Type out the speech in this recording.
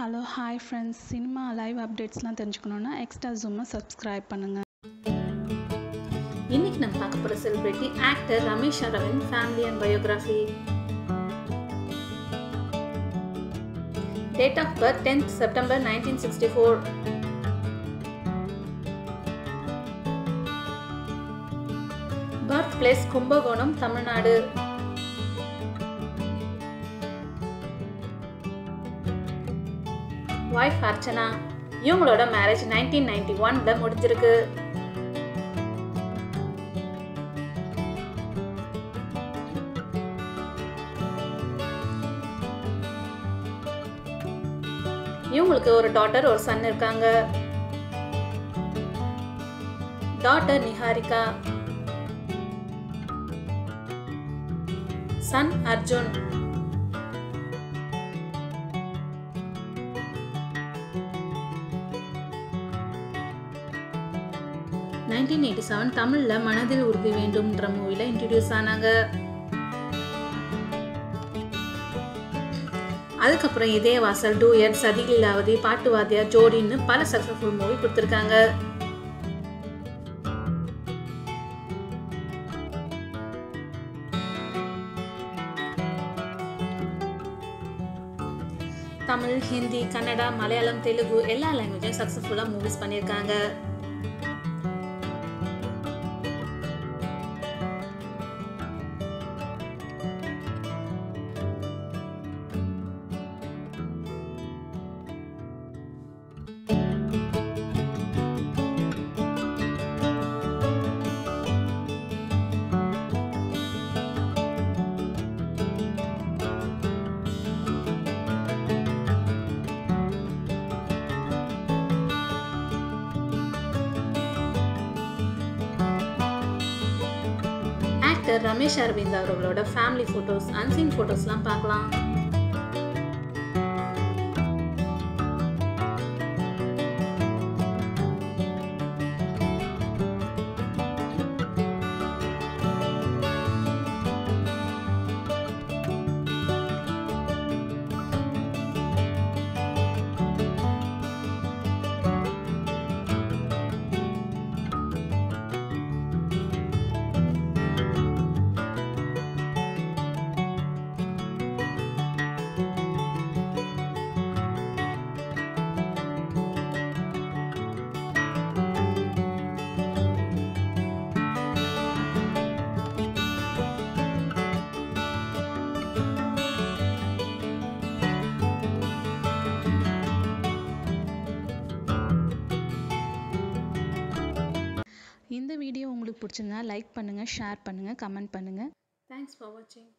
Hello hi friends cinema live அப்டேட்ஸ்லாம் தெரிஞ்சுக்கணுன்னா extra ஜூமை subscribe பண்ணுங்கள் இன்னைக்கு நம்ம பார்க்க போகிற celebrity actor Ramesh Aravind family and biography date of birth tenth September nineteen sixty four birth place Kumbakonam Tamil Nadu. Wife Archana இவங்களோட marriage nineteen ninety ஒன்ல முடிஞ்சிருக்கு. இவங்களுக்கு ஒரு டாட்டர் ஒரு சன் இருக்காங்க. Daughter Niharika son Arjun nineteen eighty seven தமிழில் மனதில் உறுதி வேண்டும்ன்ற மூவியில் இன்ட்ரடியூஸ் ஆனாங்க. அதுக்கப்புறம் இதே வாசல் டூயட் சதிலீலாவதி பாட்டுவாதியா ஜோடின்னு பல சக்ஸஸ்ஃபுல் மூவி கொடுத்துருக்காங்க. தமிழ் ஹிந்தி கன்னடா மலையாளம் தெலுங்கு எல்லா லாங்குவேஜும் சக்ஸஸ்ஃபுல்லாக மூவிஸ் பண்ணியிருக்காங்க. டைரக்டர் ரமேஷ் அரவிந்த் அவர்களோட ஃபேமிலி ஃபோட்டோஸ் அன்சீன் ஃபோட்டோஸ்லாம் பார்க்கலாம். இந்த வீடியோ உங்களுக்கு பிடிச்சிருந்தா லைக் பண்ணுங்கள் ஷேர் பண்ணுங்கள் கமெண்ட் பண்ணுங்கள் தேங்க்ஸ் ஃபார் வாட்சிங்